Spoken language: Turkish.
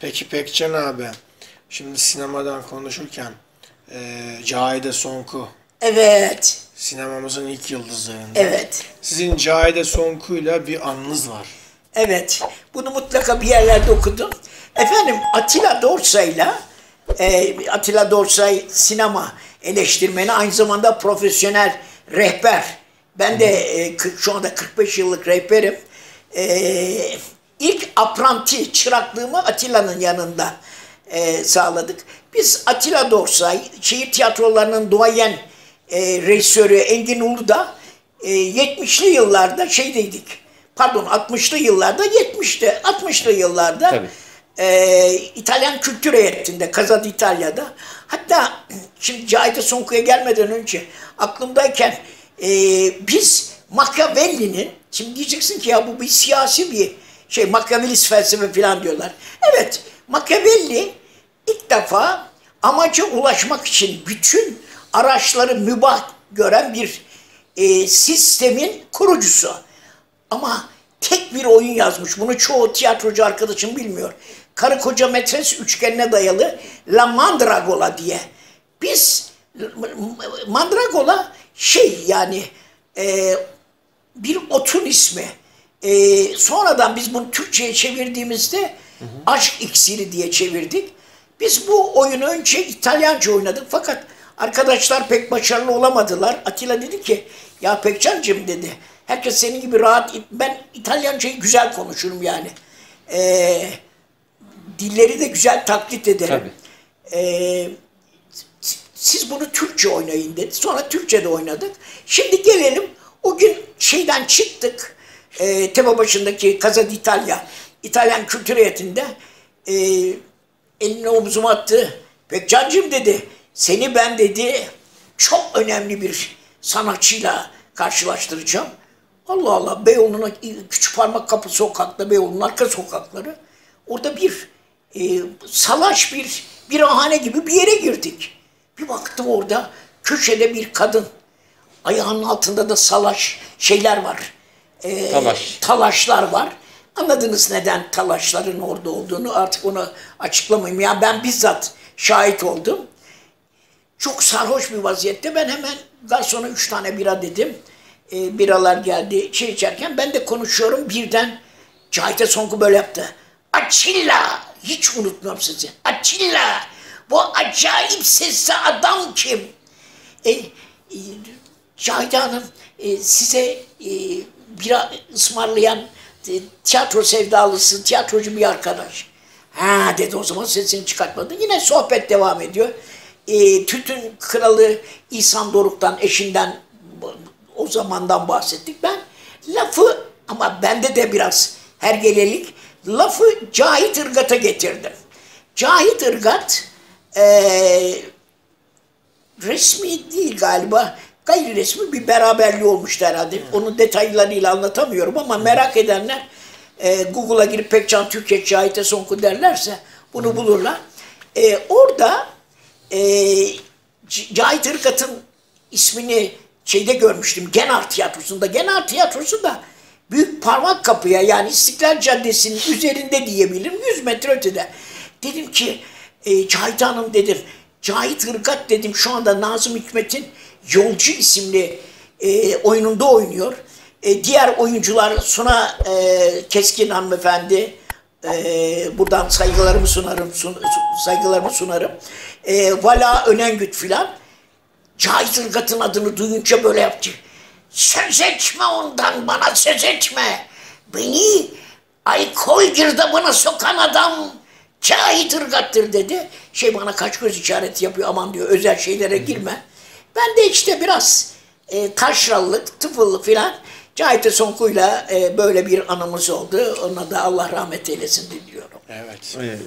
Peki Pekcan abi, şimdi sinemadan konuşurken e, Cahide Sonku Evet, sinemamızın ilk yıldızlarından. evet, Sizin Cahide Sonku'yla bir anınız var. evet. Bunu mutlaka bir yerlerde okudum. Efendim Atilla Dorsay'la, e, Atilla Dorsay sinema eleştirmeni, aynı zamanda profesyonel rehber. Ben de e, kırk- şu anda 45 yıllık rehberim. E, ilk apranti çıraklığımı Atilla'nın yanında e, sağladık. Biz Atilla Dorsay, şehir tiyatrolarının duayen e, rejisörü Engin Uludağ e, 70'li yıllarda şeydeydik. Pardon 60'lı yıllarda 70'te 60'lı yıllarda Tabii. e, İtalyan kültür heyetinde Casa d'Italia'da hatta şimdi Cahide Sonku'ya gelmeden önce aklımdayken e, biz Machiavelli'nin şimdi diyeceksin ki ya bu bir siyasi bir şey Machiavellist felsefe falan diyorlar. Evet Machiavelli ilk defa amaca ulaşmak için bütün araçları mübah gören bir e, sistemin kurucusu. Ama tek bir oyun yazmış. Bunu çoğu tiyatrocu arkadaşım bilmiyor. Karı koca metres üçgenine dayalı La Mandragola diye. Biz Mandragola şey yani e, bir otun ismi. E, sonradan biz bunu Türkçe'ye çevirdiğimizde aşk iksiri diye çevirdik. Biz bu oyunu önce İtalyanca oynadık fakat arkadaşlar pek başarılı olamadılar. Atilla dedi ki ya Pekcan'cığım dedi herkes senin gibi rahat ben İtalyancayı güzel konuşurum yani. E, dilleri de güzel taklit ederim. Tabii. E, siz bunu Türkçe oynayın dedi. Sonra Türkçe de oynadık. Şimdi gelelim o gün şeyden çıktık. E, Tema başındaki Casa d'Italia İtalyan kültür heyetinde e, elini omzuma attı. Pekcancığım dedi seni ben dedi çok önemli bir sanatçıyla karşılaştıracağım. Allah Allah Beyoğlu'na küçük parmak kapı sokakta Beyoğlu'nun arka sokakları orada bir e, salaş bir bir ahane gibi bir yere girdik. Bir baktım orada köşede bir kadın. Ayağının altında da salaş şeyler var. E, Talaş. Talaşlar var. Anladınız neden talaşların orada olduğunu artık onu açıklamayayım. Ya ben bizzat şahit oldum. Çok sarhoş bir vaziyette ben hemen garsona üç tane bira dedim. E, biralar geldi şey içerken ben de konuşuyorum birden Cahide Sonku böyle yaptı. Açilla! Hiç unutmuyorum sizi. Açilla! Bu acayip sesli adam kim? E, e, Cahide Hanım e, size e, bira ısmarlayan e, tiyatro sevdalısı, tiyatrocu bir arkadaş. Ha dedi o zaman sesini çıkartmadı. Yine sohbet devam ediyor. E, tütün kralı İhsan Doruk'tan, eşinden o zamandan bahsettik. Ben lafı ama bende de biraz hergelelik lafı Cahit Irgat'a getirdim. Cahit Irgat eee resmi değil galiba. Gayri resmi bir beraberliği olmuştu herhalde. Onun detaylarıyla anlatamıyorum ama merak edenler e, Google'a girip Pekcan Türkiye Cahit'e Sonku derlerse bunu bulurlar. E, orada e, Cahit Irgat'ın ismini şeyde görmüştüm. Genar Tiyatrosu'nda. Genar Tiyatrosu da Büyük Parmak Kapı'ya yani İstiklal Caddesi'nin üzerinde diyebilirim. 100 metre ötede. Dedim ki e, Cahit Hanım dedim. Cahit Irgat dedim şu anda Nazım Hikmet'in Yolcu isimli e, oyununda oynuyor. E, diğer oyuncular Suna e, Keskin hanımefendi, e, buradan saygılarımı sunarım, sun, su- saygılarımı sunarım. E, Vala Önengüt filan. Cahit Irgat'ın adını duyunca böyle yaptı. Söz etme ondan bana söz etme. Beni alkol girdabına sokan adam Cahit Irgat'tır dedi. Şey bana kaç göz işareti yapıyor aman diyor özel şeylere girme. Ben de işte biraz e, taşrallık, tıfıllık filan Cahit Sonku'yla e, böyle bir anımız oldu. Ona da Allah rahmet eylesin diliyorum. Evet. Evet.